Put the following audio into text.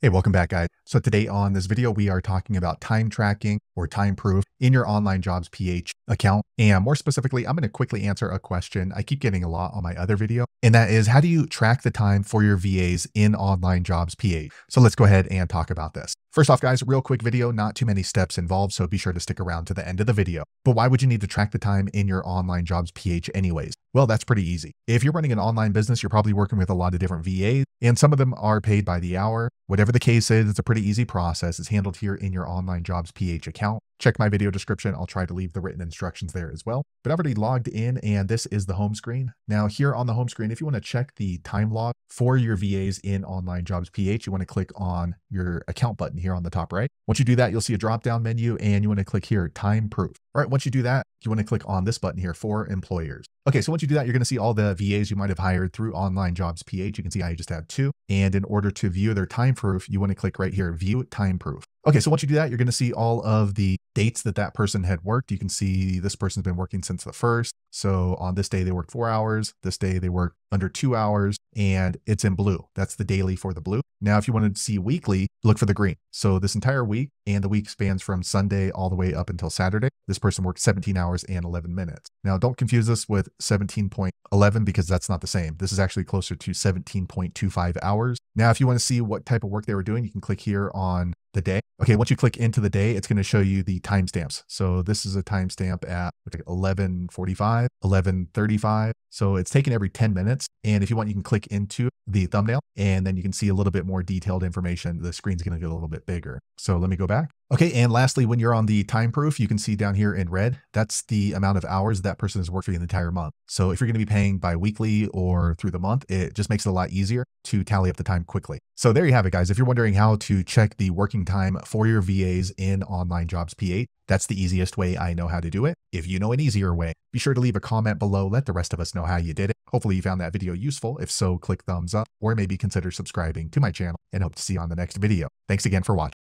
Hey, welcome back guys. So today on this video, we are talking about time tracking or time proof in your online jobs PH account. And more specifically, I'm going to quickly answer a question I keep getting a lot on my other video. And that is how do you track the time for your VAs in online jobs PH? So let's go ahead and talk about this. First off, guys, real quick video, not too many steps involved, so be sure to stick around to the end of the video. But why would you need to track the time in your online jobs PH anyways? Well, that's pretty easy. If you're running an online business, you're probably working with a lot of different VAs, and some of them are paid by the hour. Whatever the case is, it's a pretty easy process. It's handled here in your online jobs PH account. Check my video description. I'll try to leave the written instructions there as well. But I've already logged in and this is the home screen. Now here on the home screen, if you want to check the time log for your VAs in Online Jobs PH, you want to click on your account button here on the top right. Once you do that, you'll see a drop down menu and you want to click here, time proof. All right, once you do that, you want to click on this button here for employers. Okay, so once you do that, you're going to see all the VAs you might have hired through Online Jobs PH. You can see I just have two. And in order to view their time proof, you want to click right here, view time proof. Okay, so once you do that, you're going to see all of the dates that that person had worked. You can see this person's been working since the first. So on this day, they worked four hours. This day, they worked under two hours and it's in blue. That's the daily for the blue. Now, if you wanted to see weekly, look for the green. So this entire week and the week spans from Sunday all the way up until Saturday. This person worked 17 hours and 11 minutes. Now, don't confuse this with 17.11 because that's not the same. This is actually closer to 17.25 hours. Now, if you want to see what type of work they were doing, you can click here on the day. Okay, once you click into the day, it's going to show you the timestamps. So this is a timestamp at 11:45, 11:35. So it's taken every 10 minutes. And if you want, you can click into the thumbnail and then you can see a little bit more detailed information. The screen's going to get a little bit bigger. So let me go back. Okay, and lastly, when you're on the time proof, you can see down here in red, that's the amount of hours that person has worked for the entire month. So if you're going to be paying bi-weekly or through the month, it just makes it a lot easier to tally up the time quickly. So there you have it, guys. If you're wondering how to check the working time for your VAs in Online Jobs PH, that's the easiest way I know how to do it. If you know an easier way, be sure to leave a comment below. Let the rest of us know how you did it. Hopefully you found that video useful. If so, click thumbs up or maybe consider subscribing to my channel and hope to see you on the next video. Thanks again for watching.